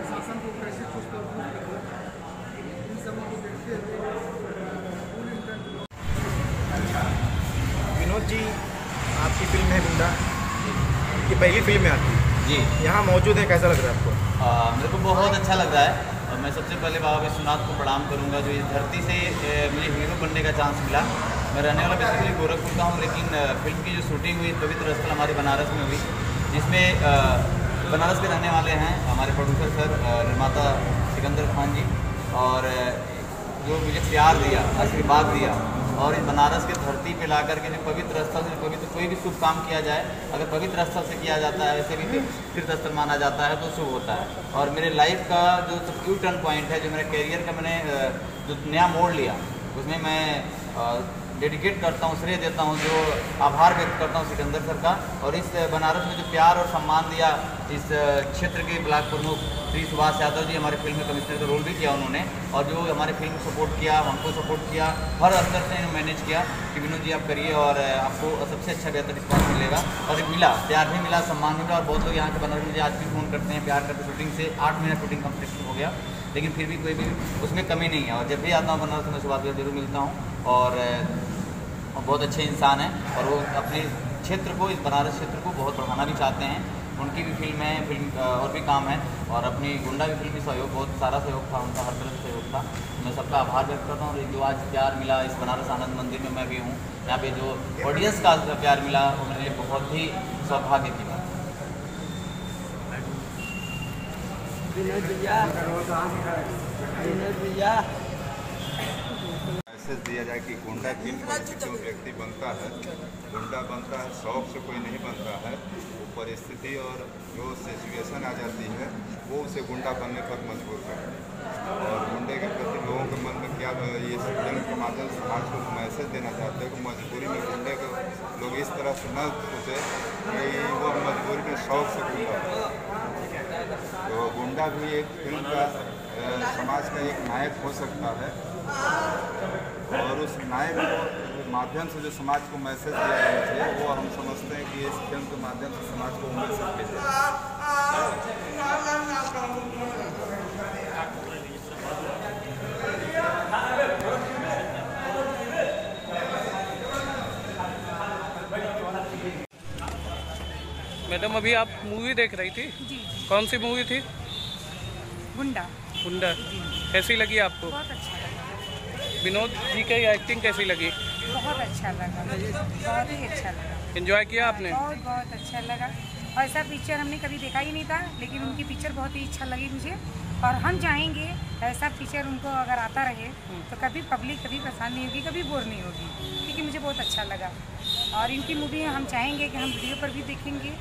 प्रशासन को कैसे चुस्त और दुरुस्त रखा इन सबों को देखते हुए विनोद जी आपकी फ़िल्म है गुंडा। ये पहली फ़िल्म में आती है जी। यहाँ मौजूद है कैसा लग रहा है आपको? आ, मेरे को बहुत अच्छा लग रहा है। और मैं सबसे पहले बाबा विश्वनाथ को प्रणाम करूँगा जो इस धरती से मुझे हीरो बनने का चांस मिला। मैं रहने वाला बेसिकली गोरखपुर का हूँ लेकिन फ़िल्म की जो शूटिंग हुई पवित्र स्थल हमारे बनारस में हुई जिसमें बनारस के रहने वाले हैं हमारे प्रोड्यूसर सर निर्माता सिकंदर खान जी, और जो मुझे प्यार दिया, आशीर्वाद दिया, और इस बनारस के धरती पे ला करके जो पवित्र स्थल से, पवित्र कोई भी शुभ काम किया जाए, अगर पवित्र स्थल से किया जाता है, वैसे भी तीर्थ स्थल माना जाता है तो शुभ होता है। और मेरे लाइफ का जो यू टर्न पॉइंट है, जो मेरे कैरियर का मैंने जो नया मोड़ लिया, उसमें मैं डेडिकेट करता हूँ, श्रेय देता हूँ, जो आभार व्यक्त करता हूँ सिकंदर सर का। और इस बनारस में जो प्यार और सम्मान दिया इस क्षेत्र के ब्लॉक प्रमुख श्री सुभाष यादव जी, हमारे फ़िल्म में कमिश्नर का रोल भी किया उन्होंने। और जो हमारे फ़िल्म को सपोर्ट किया, हमको सपोर्ट किया, हर स्तर से मैनेज किया कि विनोद जी आप करिए और आपको सबसे अच्छा बेहतर रिस्पॉन्स मिलेगा। और मिला, प्यार भी मिला, सम्मान भी मिला और बहुत लोग यहाँ के बनारस मुझे आज भी फ़ोन करते हैं प्यार करते शूटिंग से। आठ महीना शूटिंग कंप्लीट हो गया। लेकिन फिर भी कोई भी उसमें कमी नहीं है। और जब भी आता हूँ बनारस में सुभाष भैया ज़रूर मिलता हूँ। और बहुत अच्छे इंसान हैं और वो अपने क्षेत्र को, इस बनारस क्षेत्र को बहुत बढ़ाना भी चाहते हैं। उनकी भी फ़िल्म है, फ़िल्म और भी काम है। और अपनी गुंडा की फ़िल्म भी सहयोग, बहुत सारा सहयोग था, उनका हर तरह से सहयोग था। मैं सबका आभार व्यक्त करता हूँ जो आज प्यार मिला इस बनारस आनंद मंदिर में मैं भी हूँ। यहाँ पे जो ऑडियंस का प्यार मिला, वो मेरे लिए बहुत ही सौभाग्य की बात मैसेज दिया जाए कि गुंडा किन परिस्थितियों व्यक्ति बनता है? गुंडा बनता है, शौक से कोई नहीं बनता है। वो परिस्थिति और जो सिचुएशन आ जाती है, वो उसे गुंडा बनने पर मजबूर करती है। और गुंडे के प्रति लोगों के मन में क्या, ये फ़िल्म के माध्यम समाज को मैसेज देना चाहते हैं कि मजबूरी में गुंडे को लोग इस तरह से न सोचे कि वो मजबूरी में शौक से गुंडा। तो गुंडा भी एक फ़िल्म का समाज का एक नायक हो सकता है। और उस नायक को माध्यम से जो समाज को मैसेज दिया जाना चाहिए वो हम समझते हैं कि इस फ़िल्म के माध्यम से समाज को मैसेज भेजा मैडम अभी आप मूवी देख रही थी? जी कौन सी मूवी थी? गुंडा गुंडा कैसी लगी आपको? बहुत अच्छा लगा। विनोद जी की एक्टिंग कैसी लगी? बहुत अच्छा लगा। बहुत ही अच्छा लगा। एंजॉय किया आपने? बहुत बहुत अच्छा लगा। ऐसा पिक्चर हमने कभी देखा ही नहीं था लेकिन उनकी पिक्चर बहुत ही अच्छा लगी मुझे। और हम चाहेंगे ऐसा फीचर उनको अगर आता रहे तो कभी पब्लिक कभी परेशान नहीं होगी कभी बोर नहीं होगी क्योंकि मुझे बहुत अच्छा लगा। और इनकी मूवी हम चाहेंगे कि हम वीडियो पर भी देखेंगे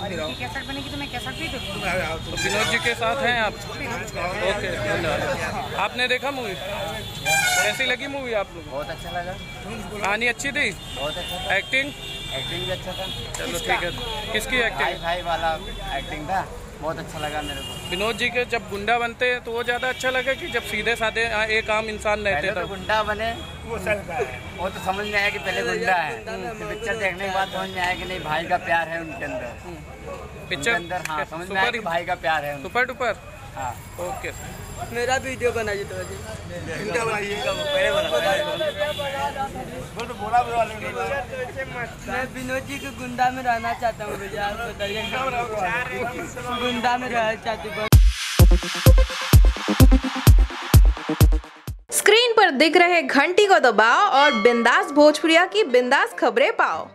और इनकी कैसेट बनेगी तो मैं कैसेट भी देखूँगी। विनोद जी के साथ हैं आप? ओके धन्यवाद। आपने देखा मूवी कैसी लगी मूवी आप लोग बहुत अच्छा लगा। कहानी अच्छी थी? बहुत अच्छा एक्टिंग एक्टिंग भी अच्छा था। चलो ठीक है। किसकी? एक्टिंग भाई वाला एक्टिंग था। बहुत अच्छा लगा मेरे को। विनोद जी के जब गुंडा बनते हैं तो वो ज़्यादा अच्छा लगा कि जब सीधे साधे एक आम इंसान रहते तो गुंडा बने वो वो तो समझ में आया कि पहले गुंडा है। तो पिक्चर देखने के बाद समझ में आया कि नहीं भाई का प्यार है उनके अंदर। पिक्चर अंदर हाँ समझ में आया कि भाई का प्यार है सुपर डुपर। हाँ ओके मेरा वीडियो बनाइए तो मैं विनोद जी के गुंडा में रहना चाहता हूँ भैया आप बताइए। गुंडा में रहना चाहती हूँ। स्क्रीन पर दिख रहे घंटी को दबाओ और बिंदास भोजपुरिया की बिंदास खबरें पाओ।